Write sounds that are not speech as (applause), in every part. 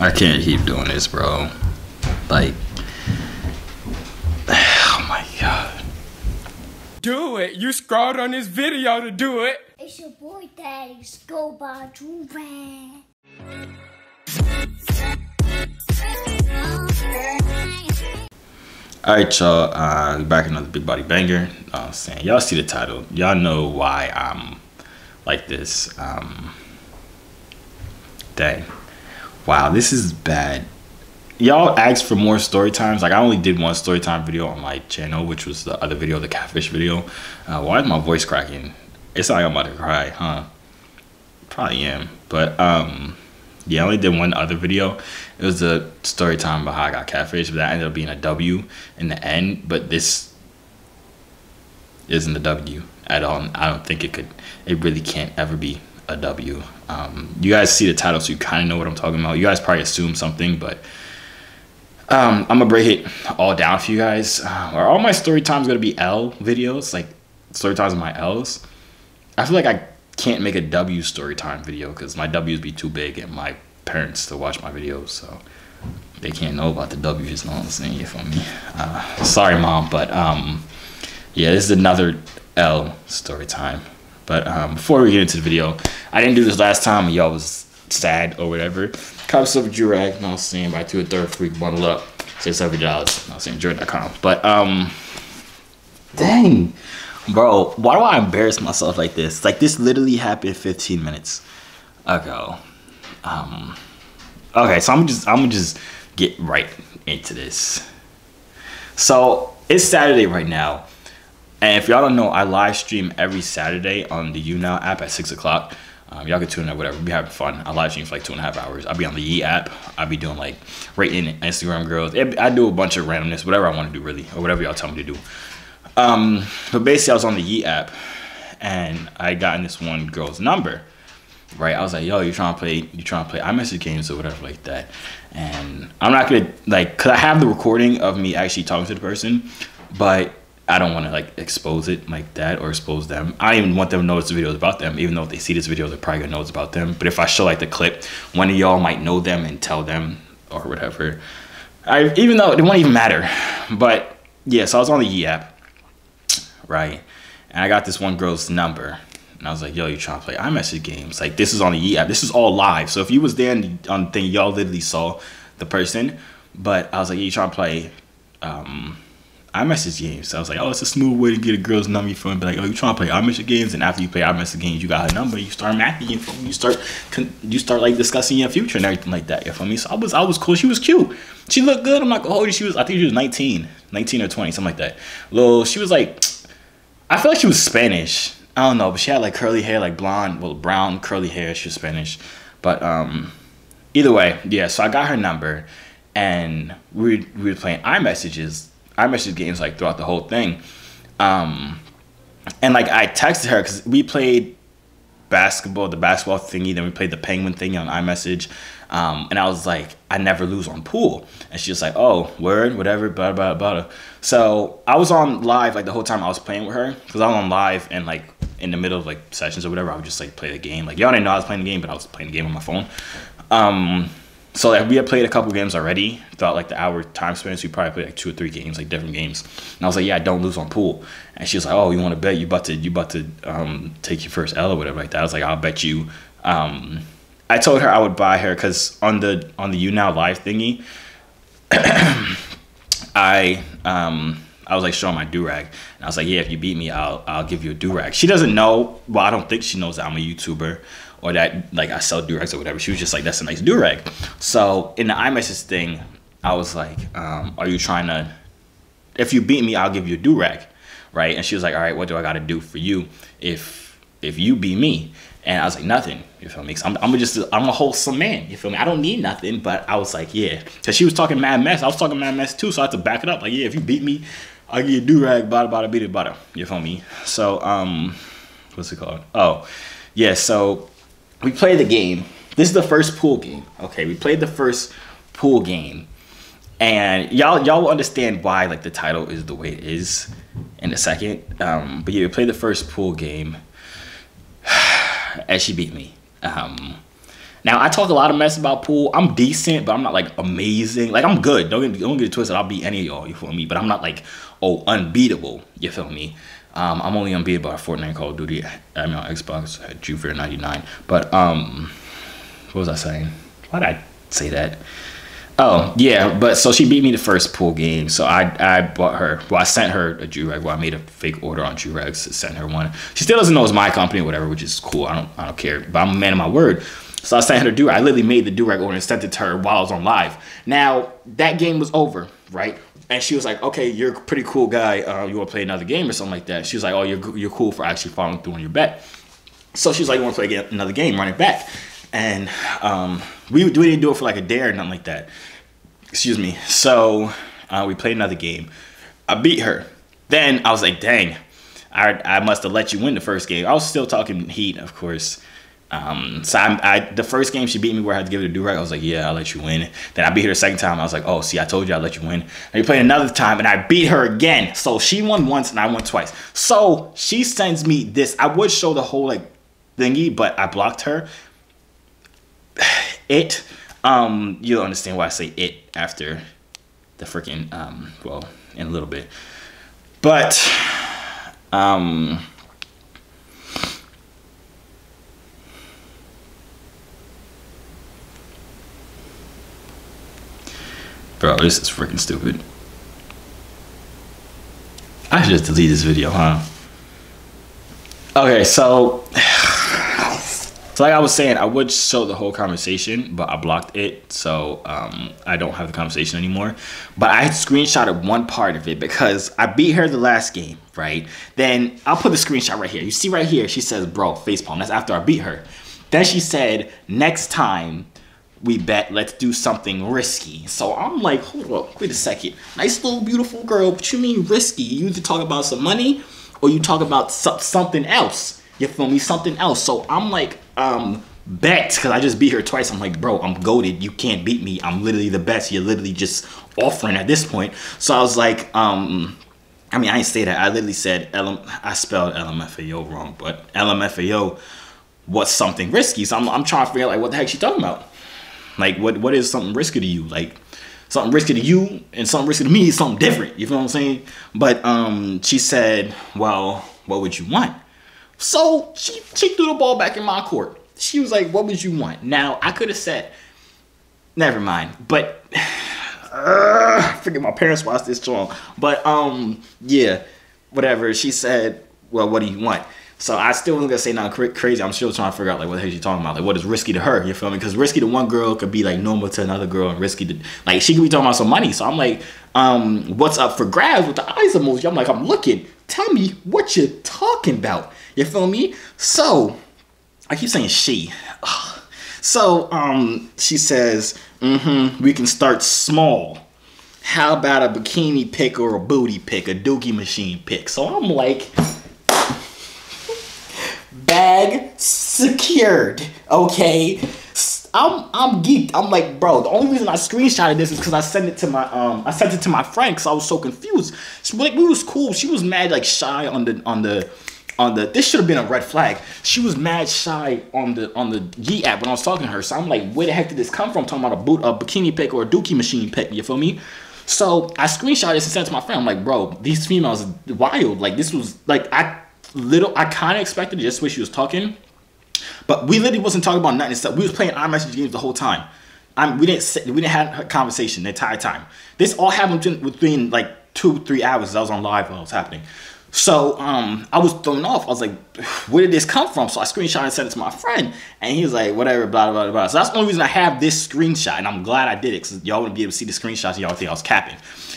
I can't keep doing this, bro. Like, (sighs) oh my god. Do it. You scrolled on this video to do it. It's your boy Daddy Scuba Durag. All right, y'all. Uh, back another big body banger. Uh, saying y'all see the title. Y'all know why I'm like this. Um, dang. Wow, this is bad. Y'all asked for more story times. Like I only did one story time video on my channel, which was the other video, the catfish video. Uh, why is my voice cracking? It's like I'm about to cry, huh? Probably am. But um, yeah, I only did one other video. It was the story time about how I got catfish, but that ended up being a W in the end. But this isn't a W at all. I don't think it could. It really can't ever be a W. Um, you guys see the title, so you kind of know what I'm talking about. You guys probably assume something, but um, I'm gonna break it all down for you guys. Uh, are all my story times gonna be L videos, like story times of my L's? I feel like I can't make a W story time video because my W's be too big and my parents to watch my videos, so they can't know about the W's. No one's saying it for me. Uh, sorry, mom, but um, yeah, this is another L story time. But um, before we get into the video, I didn't do this last time y'all was sad or whatever. Cups of Durag, no saying By two or third free bundle up. Say seven dollars. No saying Joorag.com. But um dang. Bro, why do I embarrass myself like this? Like this literally happened 15 minutes ago. Um Okay, so I'm just I'm gonna just get right into this. So it's Saturday right now. And if y'all don't know, I live stream every Saturday on the YouNow app at six o'clock. Um, y'all can tune in, whatever. We be having fun. I live stream for like two and a half hours. I'll be on the Yee app. I'll be doing like rating Instagram girls. I do a bunch of randomness, whatever I want to do, really, or whatever y'all tell me to do. Um, but basically, I was on the Yee app, and I got in this one girl's number. Right, I was like, "Yo, you trying to play? You trying to play iMessage games or whatever like that?" And I'm not gonna like, cause I have the recording of me actually talking to the person, but I don't want to like expose it like that or expose them. I don't even want them to know this video is about them, even though if they see this video, they're probably gonna know it's about them. But if I show like the clip, one of y'all might know them and tell them or whatever. I even though it won't even matter. But yeah, so I was on the Yee app, right? And I got this one girl's number. And I was like, yo, you trying to play iMessage games? Like this is on the Yee app. This is all live. So if you was there on the thing, y'all literally saw the person. But I was like, you trying to play um iMessage games. So I was like, oh, it's a smooth way to get a girl's number from. Be like, oh, you trying to play iMessage games, and after you play iMessage games, you got her number. You start mapping, you, you start, you start like discussing your future and everything like that. You feel me? So I was, I was cool. She was cute. She looked good. I'm not gonna hold you. She was, I think she was 19, 19 or 20, something like that. Little, she was like, I feel like she was Spanish. I don't know, but she had like curly hair, like blonde, well, brown curly hair. She was Spanish, but um, either way, yeah. So I got her number, and we we were playing iMessages iMessage games like throughout the whole thing. Um, and like I texted her because we played basketball, the basketball thingy, then we played the penguin thingy on iMessage. Um, and I was like, I never lose on pool. And she was like, oh, word, whatever, blah, blah, blah. So I was on live like the whole time I was playing with her because I was on live and like in the middle of like sessions or whatever, I would just like play the game. Like y'all didn't know I was playing the game, but I was playing the game on my phone. Um, so like we had played a couple games already throughout like the hour time span. So we probably played like two or three games, like different games. And I was like, yeah, don't lose on pool. And she was like, oh, you want to bet? You about to you about to um, take your first L or whatever like that. I was like, I'll bet you. Um, I told her I would buy her because on the on the YouNow live thingy, (clears throat) I um I was like showing my do rag, and I was like, yeah, if you beat me, I'll I'll give you a do rag. She doesn't know. Well, I don't think she knows that I'm a YouTuber or that like I sell durags or whatever. She was just like, that's a nice durag. So in the iMessage thing, I was like, um, are you trying to? If you beat me, I'll give you a durag, right? And she was like, all right, what do I got to do for you if if you beat me? And I was like, nothing. You feel me? I'm, I'm just I'm a wholesome man. You feel me? I don't need nothing. But I was like, yeah, because she was talking mad mess. I was talking mad mess too. So I had to back it up. Like, yeah, if you beat me, Give you a durag. Bada bada beat it bada. You feel me? So um, what's it called? Oh, yeah. So we play the game. This is the first pool game. Okay, we played the first pool game, and y'all y'all will understand why like the title is the way it is in a second. Um, but yeah, we played the first pool game, (sighs) and she beat me. Um, Now I talk a lot of mess about pool. I'm decent, but I'm not like amazing. Like I'm good. Don't get don't get it twisted. I'll beat any of y'all. You feel me? But I'm not like oh unbeatable. You feel me? Um, I'm only unbeatable by Fortnite, Call of Duty. I mean on Xbox at Jupiter 99. But um, what was I saying? Why did I say that? Oh yeah, but so she beat me the first pool game. So I I bought her. Well, I sent her a Jureg. Well, I made a fake order on Joorags Sent her one. She still doesn't know it's my company or whatever, which is cool. I don't I don't care. But I'm a man of my word. So I sent her Durag. I literally made the Durag order and sent it to her while I was on live. Now that game was over, right? And she was like, "Okay, you're a pretty cool guy. Uh, you want to play another game or something like that?" She was like, "Oh, you're you're cool for actually following through on your bet." So she was like, "You want to play another game? Run it back." And um, we we didn't do it for like a day or nothing like that. Excuse me. So uh, we played another game. I beat her. Then I was like, "Dang, I I must have let you win the first game." I was still talking heat, of course. Um, so I, I, the first game she beat me where I had to give it a do right. I was like, yeah, I'll let you win. Then I beat her the second time. I was like, oh, see, I told you I'll let you win. And we played another time and I beat her again. So she won once and I won twice. So she sends me this. I would show the whole like thingy, but I blocked her. (sighs) It, um, you'll understand why I say it after the freaking, um, well, in a little bit. But, um, Bro, this is freaking stupid. I should just delete this video, huh? Okay, so, so (sighs) like I was saying, I would show the whole conversation, but I blocked it, so um, I don't have the conversation anymore. But I had screenshotted one part of it because I beat her the last game, right? Then I'll put the screenshot right here. You see right here, she says, bro, facepalm. That's after I beat her. Then she said, next time, we bet let's do something risky. So I'm like, hold up, wait a second. Nice little beautiful girl, but you mean risky? You either talk about some money or you talk about something else. You feel me? Something else. So I'm like, um, bet, because I just beat her twice. I'm like, bro, I'm goaded. You can't beat me. I'm literally the best. You're literally just offering at this point. So I was like, um, I mean, I didn't say that. I literally said, LM, I spelled LMFAO wrong, but LMFAO was something risky. So I'm, I'm trying to figure out like what the heck she talking about. Like what what is something risky to you? Like something risky to you and something risky to me is something different. You feel what I'm saying? But um she said, Well, what would you want? So she she threw the ball back in my court. She was like, What would you want? Now I could have said, never mind. But uh, (sighs) I forget my parents watched this strong. But um yeah, whatever. She said, Well, what do you want? So I still wasn't gonna say nothing crazy. I'm still trying to figure out like what the hell she talking about. Like what is risky to her? You feel me? Because risky to one girl could be like normal to another girl, and risky to like she could be talking about some money. So I'm like, um, what's up for grabs with the eyes emoji? I'm like, I'm looking. Tell me what you're talking about. You feel me? So I keep saying she. (sighs) So um, she says, mm-hmm, we can start small. How about a bikini pick or a booty pick, a dookie machine pick? So I'm like bag secured. Okay. I'm I'm geeked. I'm like, bro. The only reason I screenshotted this is because I sent it to my um I sent it to my friend because I was so confused. She, like we was cool. She was mad like shy on the on the on the this should have been a red flag. She was mad shy on the on the Yee app when I was talking to her. So I'm like, where the heck did this come from? talking about a boot a bikini pick or a dookie machine pick. You feel me? So I screenshot this and sent it to my friend. I'm like, bro, these females wild. Like this was like I little I kind of expected just the way she was talking, but we literally wasn't talking about nothing. Stuff. We was playing iMessage games the whole time. I'm, we didn't sit, we didn't have a conversation the entire time. This all happened within like two three hours. I was on live while it was happening. So um, I was thrown off. I was like, (sighs) where did this come from? So I screenshot and sent it to my friend. And he was like, whatever, blah, blah, blah, blah. So that's the only reason I have this screenshot. And I'm glad I did it because y'all wouldn't be able to see the screenshots. Y'all think I was capping.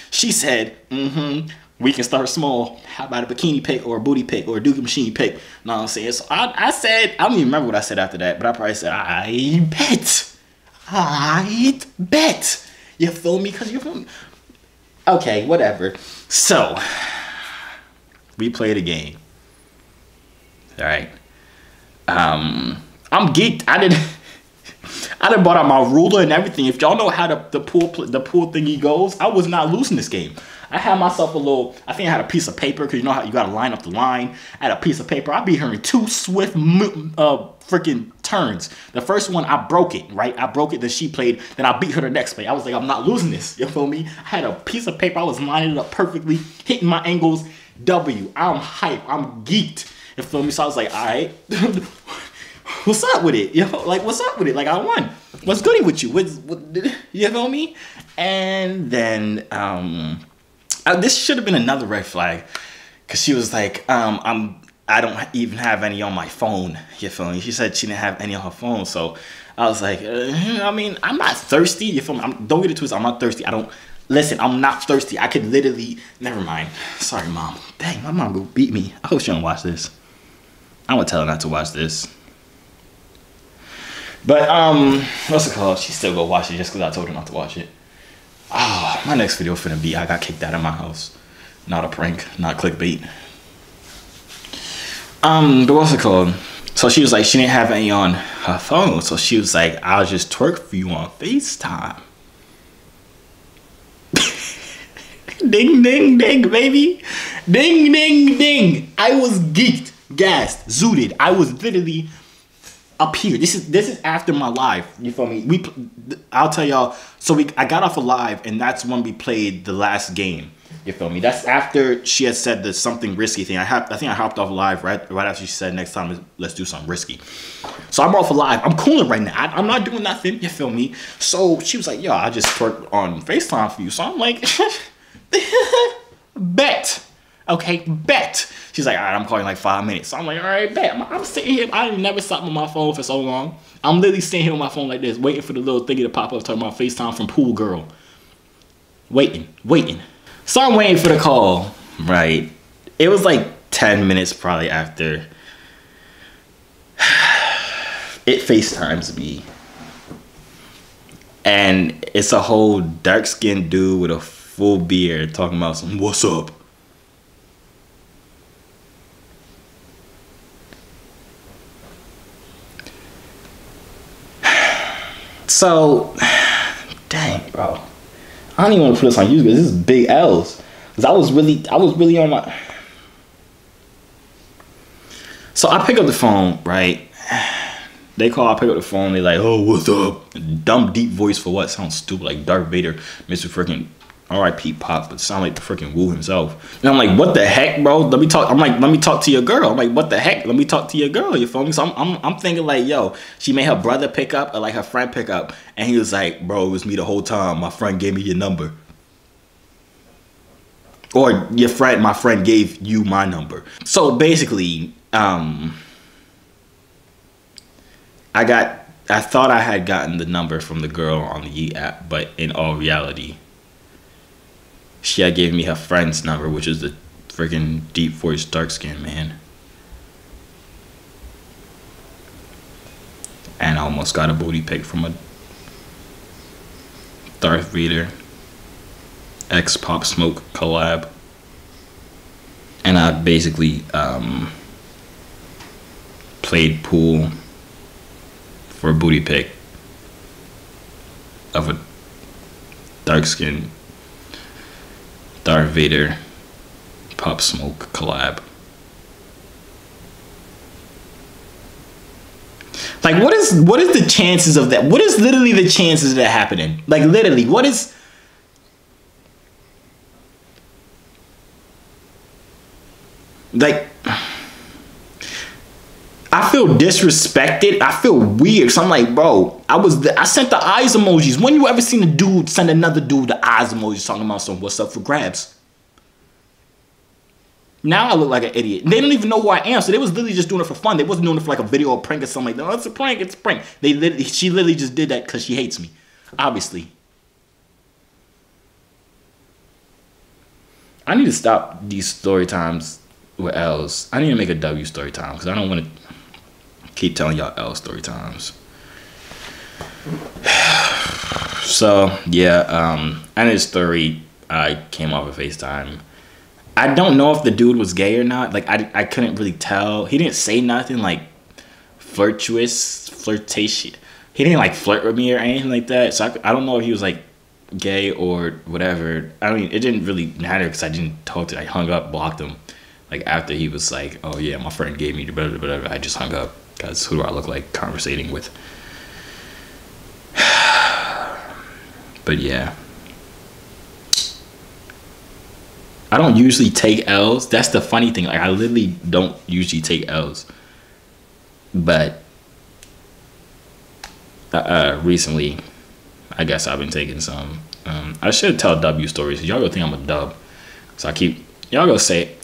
She said, mm-hmm we can start small. How about a bikini pick or a booty pick or a dookie machine pick? what I'm saying? So I, I said, I don't even remember what I said after that, but I probably said, I bet. I bet. You feel me? Because you feel me? Okay, whatever. So, we played a game. All right. Um, I'm geeked. I didn't. (laughs) I done bought out my ruler and everything. If y'all know how the, the pool the pool thingy goes, I was not losing this game. I had myself a little, I think I had a piece of paper because you know how you got to line up the line. I had a piece of paper. I beat her in two swift, uh, freaking turns. The first one, I broke it, right? I broke it, then she played, then I beat her the next play. I was like, I'm not losing this. You feel me? I had a piece of paper. I was lining it up perfectly, hitting my angles. W. I'm hype. I'm geeked. You feel me? So I was like, all right. (laughs) what's up with it? Yo, like, what's up with it? Like, I won. What's goody with you? What's, what, (laughs) you feel me? And then, um, uh, this should have been another red flag. Cause she was like, um, I'm, I don't even have any on my phone. You feel me? She said she didn't have any on her phone. So I was like, uh, I mean, I'm not thirsty. You feel me? I'm, don't get it twisted. I'm not thirsty. I don't, listen, I'm not thirsty. I could literally, never mind. Sorry, mom. Dang, my mom will beat me. I hope she don't watch this. I'm gonna tell her not to watch this. But um, what's it called? She still go watch it just because I told her not to watch it. Oh, my next video finna be I got kicked out of my house. Not a prank, not clickbait. Um, but what's it called? So she was like, she didn't have any on her phone. So she was like, I'll just twerk for you on FaceTime. (laughs) ding, ding, ding, baby. Ding, ding, ding. I was geeked, gassed, zooted. I was literally up here. This is this is after my live. You feel me? We, I'll tell y'all. So we, I got off a live, and that's when we played the last game. You feel me? That's after she had said the something risky thing. I have, I think I hopped off live right right after she said next time let's do something risky. So I'm off a live. I'm cooling right now. I, am not doing nothing. You feel me? So she was like, "Yo, I just twerked on Facetime for you." So I'm like, (laughs) "Bet." Okay, bet. She's like, all right, I'm calling like five minutes. So I'm like, all right, bet. I'm, I'm sitting here. I never stopped on my phone for so long. I'm literally sitting here on my phone like this, waiting for the little thingy to pop up talking about FaceTime from Pool Girl. Waiting, waiting. So I'm waiting for the call, right? It was like 10 minutes probably after (sighs) it FaceTimes me. And it's a whole dark skinned dude with a full beard talking about some, what's up? So, (sighs) dang, bro. I don't even want to put this on you because this is big L's. Cause I was really, I was really on my. (sighs) So I pick up the phone, right? (sighs) They call, I pick up the phone. They like, oh, what's up? Dumb deep voice for what? Sounds stupid, like Darth Vader, Mr. Freaking R.I.P. Pop, but sound like the freaking Woo himself. And I'm like, what the heck, bro? Let me talk. I'm like, let me talk to your girl. I'm like, what the heck? Let me talk to your girl. You feel me? So I'm, I'm, I'm thinking like, yo, she made her brother pick up or like her friend pick up, and he was like, bro, it was me the whole time. My friend gave me your number. Or your friend, my friend gave you my number. So basically, um, I got, I thought I had gotten the number from the girl on the Yee app, but in all reality, she had gave me her friend's number, which is the freaking deep voice, dark skin man. And I almost got a booty pick from a Darth Vader X Pop Smoke collab. And I basically um, played pool for a booty pick of a dark skinned Darth Vader Pop Smoke collab. Like what is what is the chances of that? What is literally the chances of that happening? Like literally, what is like I feel disrespected. I feel weird. So I'm like, bro, I was the, I sent the eyes emojis. When you ever seen a dude send another dude the eyes emojis talking about some what's up for grabs? Now I look like an idiot. They don't even know who I am. So they was literally just doing it for fun. They wasn't doing it for like a video or prank or something like that. Oh, it's a prank. It's a prank. They literally, she literally just did that because she hates me. Obviously. I need to stop these story times with L's. I need to make a W story time because I don't want to keep telling y'all L story times. (sighs) so yeah, um, and his story I came off of FaceTime. I don't know if the dude was gay or not. Like I, I couldn't really tell. He didn't say nothing like flirtuous, flirtation. He didn't like flirt with me or anything like that. So I, I don't know if he was like gay or whatever. I mean, it didn't really matter because I didn't talk to. I hung up, blocked him. Like after he was like, "Oh yeah, my friend gave me the whatever,", whatever. I just hung up because who do I look like conversating with? (sighs) but yeah. I don't usually take L's. That's the funny thing. Like I literally don't usually take L's. But uh, uh recently, I guess I've been taking some. Um, I should tell W stories. Y'all gonna think I'm a dub. So I keep y'all gonna say,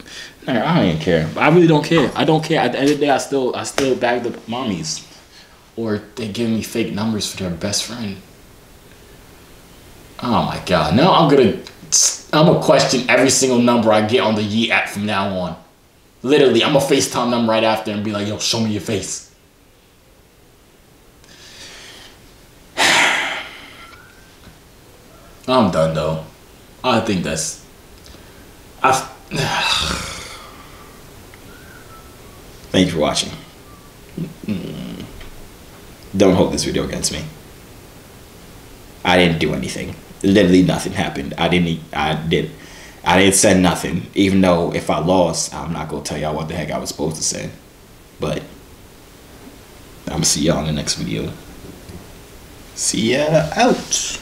I don't even care. I really don't care. I don't care. At the end of the day, I still I still bag the mommies, or they give me fake numbers for their best friend. Oh my god! Now I'm gonna I'm gonna question every single number I get on the Yee app from now on. Literally, I'm gonna FaceTime them right after and be like, yo, show me your face. (sighs) I'm done though. I think that's. I. (sighs) Thank you for watching. Don't hold this video against me. I didn't do anything literally nothing happened. I didn't. I did. I didn't send nothing. Even though if I lost, I'm not gonna tell y'all what the heck I was supposed to send. But I'm gonna see y'all in the next video. See ya out.